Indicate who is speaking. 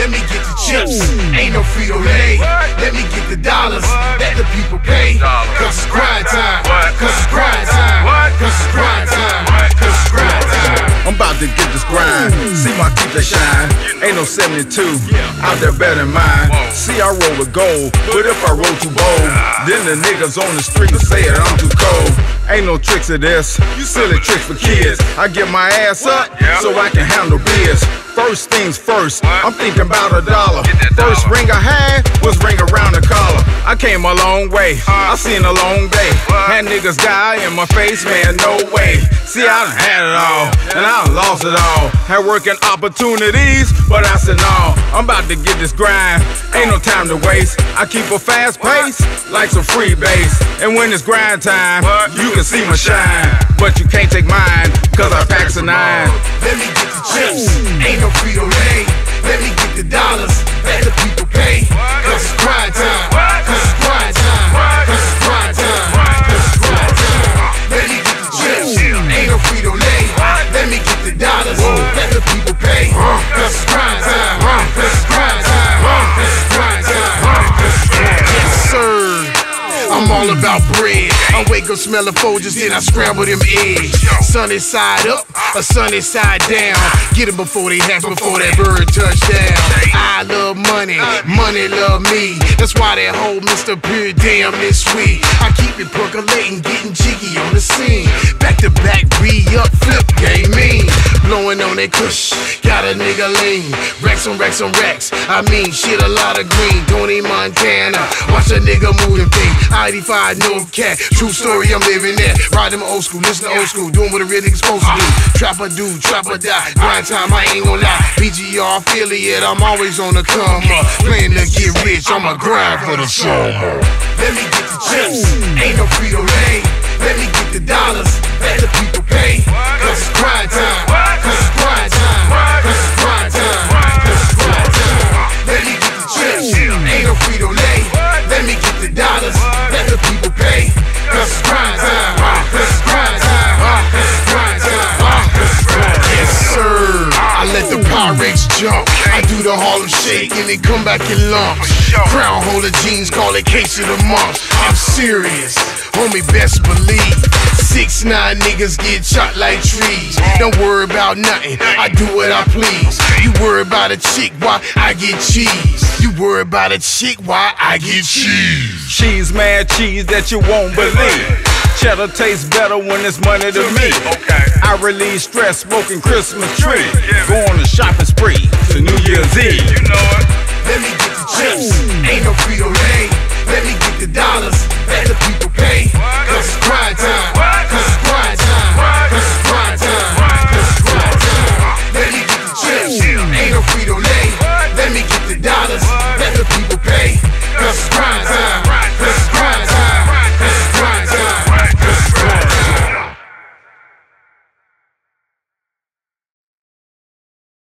Speaker 1: let me get the chips. Ain't no Frito Lay. Let me get the dollars. Let the people pay. Cause it's grind time.
Speaker 2: My keep that shine. Ain't no 72 out there better than mine. See, I roll with gold, but if I roll too bold, then the niggas on the street will say that I'm too cold. Ain't no tricks of this, you silly tricks for kids. I get my ass up so I can handle biz. First things first, I'm thinking about a dollar. First ring I had was ring around the. I came a long way, I seen a long day. Had niggas die in my face, man, no way. See, I done had it all, and I done lost it all. Had working opportunities, but I said no, I'm about to get this grind. Ain't no time to waste. I keep a fast pace, like some free base. And when it's grind time, you can see my shine. But you can't take mine, cause I packs a nine.
Speaker 1: Let me get the chips. Ain't no Frito all about bread. I wake up smelling Folgers, then I scramble them eggs. Sunny side up, or sunny side down. Get it before they hatch, before that bird touchdown. I love money, money love me. That's why that whole Mr. Pure damn is sweet. I keep it percolating, getting jiggy on the scene. Back to back, That kush, got a nigga lean. Racks on racks on racks. I mean, shit, a lot of green. Tony Montana, watch a nigga move and think. ID5 North Cat, true story, I'm living that. Ride them old school, listen to old school, doing what a real nigga's supposed to do. Trapper do, trapper die. Grind time, I ain't gon' lie. PGR affiliate, I'm always on the come up. Playing to get rich, I'ma grind for the summer. Let me get the chips, ain't no Frito Pyrex jump. I do the Harlem Shake and they come back in lumps. Crown holder jeans, call it case of the month. I'm serious, homie, best believe. Six nine niggas get shot like trees. Don't worry about nothing, I do what I please. You worry about a chick, why I get cheese. You worry about a chick, why I get cheese.
Speaker 2: Cheese, mad cheese that you won't believe. Cheddar tastes better when it's money to me. Okay. I relieve stress smoking Christmas tree. Go on a shopping spree to New Year's Eve. You know it. Let me